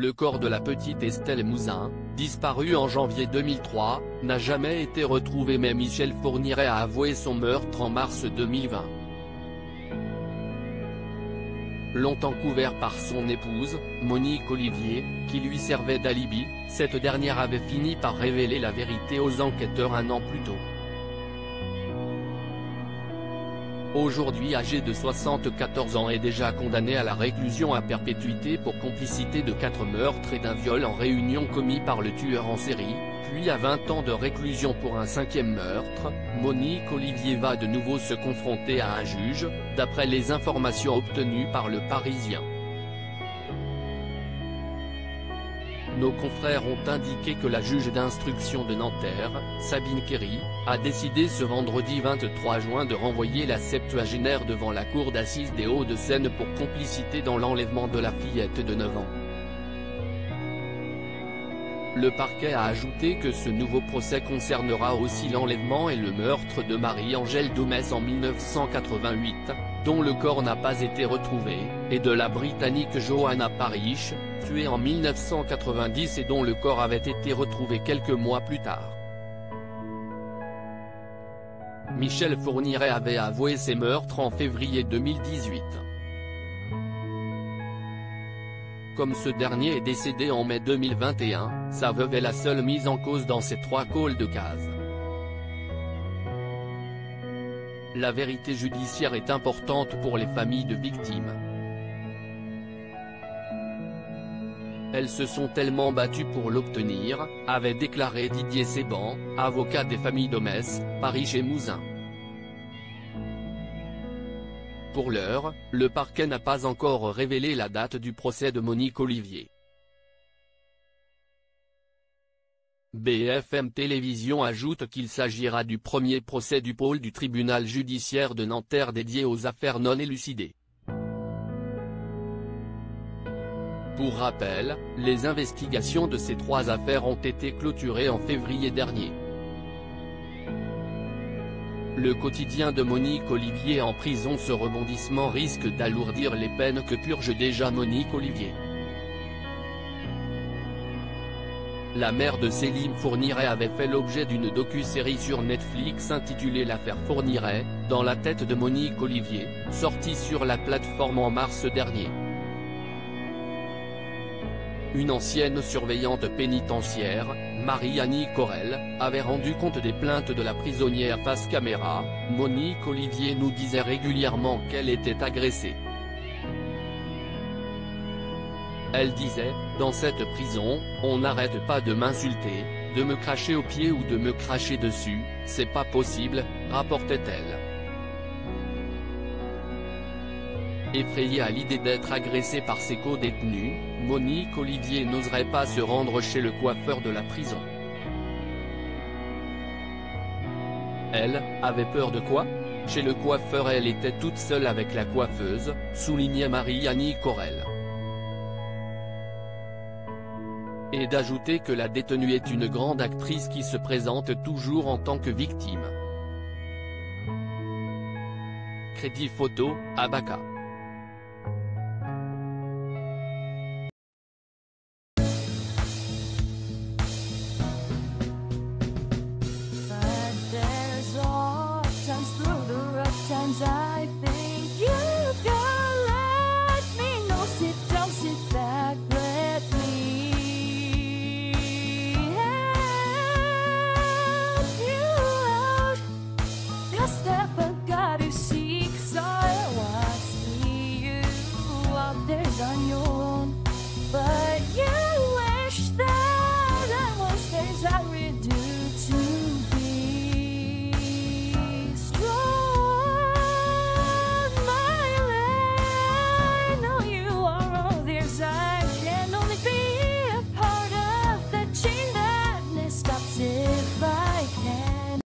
le corps de la petite Estelle Mouzin, disparue en janvier 2003, n'a jamais été retrouvé mais Michel Fourniret a avoué son meurtre en mars 2020. Longtemps couvert par son épouse, Monique Olivier, qui lui servait d'alibi, cette dernière avait fini par révéler la vérité aux enquêteurs un an plus tôt. Aujourd'hui âgé de 74 ans et déjà condamné à la réclusion à perpétuité pour complicité de quatre meurtres et d'un viol en réunion commis par le tueur en série, puis à 20 ans de réclusion pour un cinquième meurtre, Monique Olivier va de nouveau se confronter à un juge, d'après les informations obtenues par le Parisien. Nos confrères ont indiqué que la juge d'instruction de Nanterre, Sabine Kerry, a décidé ce vendredi 23 juin de renvoyer la septuagénaire devant la cour d'assises des Hauts-de-Seine pour complicité dans l'enlèvement de la fillette de 9 ans. Le parquet a ajouté que ce nouveau procès concernera aussi l'enlèvement et le meurtre de Marie-Angèle Domès en 1988, dont le corps n'a pas été retrouvé, et de la Britannique Johanna Parrish, tuée en 1990 et dont le corps avait été retrouvé quelques mois plus tard. Michel Fourniret avait avoué ses meurtres en février 2018. Comme ce dernier est décédé en mai 2021, sa veuve est la seule mise en cause dans ces trois calls de case. La vérité judiciaire est importante pour les familles de victimes. Elles se sont tellement battues pour l'obtenir, avait déclaré Didier Seban, avocat des familles Domès, Paris chez Mouzin. Pour l'heure, le parquet n'a pas encore révélé la date du procès de Monique Olivier. BFM Télévision ajoute qu'il s'agira du premier procès du pôle du tribunal judiciaire de Nanterre dédié aux affaires non élucidées. Pour rappel, les investigations de ces trois affaires ont été clôturées en février dernier. Le quotidien de Monique Olivier en prison Ce rebondissement risque d'alourdir les peines que purge déjà Monique Olivier. La mère de Céline Fourniret avait fait l'objet d'une docu-série sur Netflix intitulée L'affaire Fourniret, dans la tête de Monique Olivier, sortie sur la plateforme en mars dernier. Une ancienne surveillante pénitentiaire, Marie-Annie Corel, avait rendu compte des plaintes de la prisonnière face caméra, Monique Olivier nous disait régulièrement qu'elle était agressée. Elle disait, dans cette prison, on n'arrête pas de m'insulter, de me cracher aux pieds ou de me cracher dessus, c'est pas possible, rapportait-elle. Effrayée à l'idée d'être agressée par ses co-détenus, Monique Olivier n'oserait pas se rendre chez le coiffeur de la prison. Elle, avait peur de quoi? Chez le coiffeur elle était toute seule avec la coiffeuse, soulignait Marie-Annie Corel. Et d'ajouter que la détenue est une grande actrice qui se présente toujours en tant que victime. Crédit photo, I